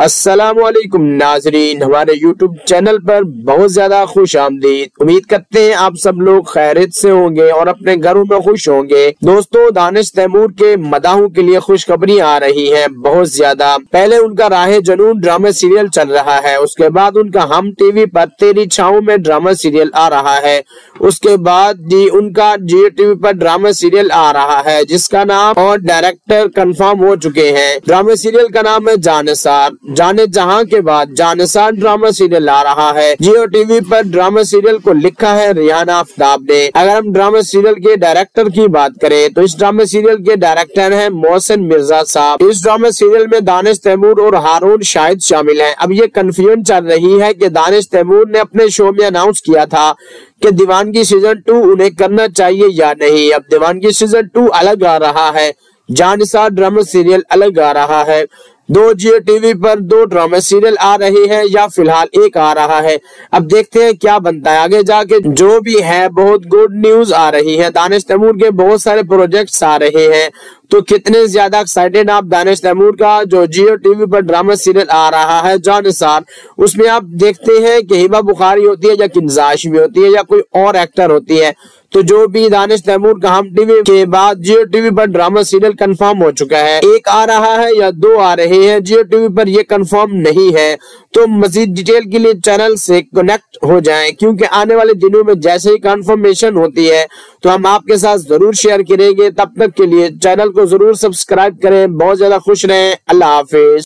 असलकुम नाजरीन हमारे यूट्यूब चैनल पर बहुत ज़्यादा खुश आमदीद। उम्मीद करते हैं आप सब लोग खैरियत से होंगे और अपने घरों में खुश होंगे। दोस्तों, दानिश तैमूर के मदाहों के लिए खुशखबरी आ रही है बहुत ज़्यादा। पहले उनका राह जनून ड्रामा सीरियल चल रहा है, उसके बाद उनका हम टीवी पर तेरी छाओ में ड्रामा सीरियल आ रहा है। उसके बाद जी उनका जियो टीवी पर ड्रामा सीरियल आ रहा है, जिसका नाम और डायरेक्टर कंफर्म हो चुके हैं। ड्रामा सीरियल का नाम है जानसार। जाने जहाँ के बाद जानसार ड्रामा सीरियल आ रहा है। जियो टीवी पर ड्रामा सीरियल को लिखा है रियाना आफ्ताब ने। अगर हम ड्रामा सीरियल के डायरेक्टर की बात करें तो इस ड्रामा सीरियल के डायरेक्टर हैं मोहसिन मिर्ज़ा साहब। इस ड्रामा सीरियल में दानिश तैमूर और हारून शाहिद शामिल है। अब ये कंफ्यूजन चल रही है की दानिश तैमूर ने अपने शो में अनाउंस किया था कि दीवानगी सीज़न टू उन्हें करना चाहिए या नहीं। अब दीवानगी सीज़न टू अलग आ रहा है। जानसार ड्रामा सीरियल अलग आ रहा है। दो जियो टीवी पर दो ड्रामे सीरियल आ रहे हैं या फ़िलहाल एक आ रहा है। अब देखते हैं क्या बनता है। आगे जाके जो भी है, बहुत गुड न्यूज़ आ रही है। दानिश तैमूर के बहुत सारे प्रोजेक्ट्स आ रहे हैं। तो कितने ज़्यादा एक्साइटेड आप दानिश तैमूर का, जो जियो टीवी पर ड्रामा सीरियल आ रहा है जानसार उसमें आप देखते हैं कि हिबा बुखारी होती है या किन्जाश भी होती है या कोई और एक्टर होती है। तो जो भी दानिश तैमूर का हम टीवी के बाद जियो टीवी पर ड्रामा सीरियल कंफर्म हो चुका है। एक आ रहा है या दो आ रहे हैं जियो टीवी पर ये कंफर्म नहीं है। तो मजीद डिटेल के लिए चैनल से कनेक्ट हो जाएँ, क्योंकि आने वाले दिनों में जैसे ही कंफर्मेशन होती है तो हम आपके साथ ज़रूर शेयर करेंगे। तब तक के लिए चैनल को ज़रूर सब्सक्राइब करें। बहुत ज़्यादा खुश रहें। अल्लाह हाफिज।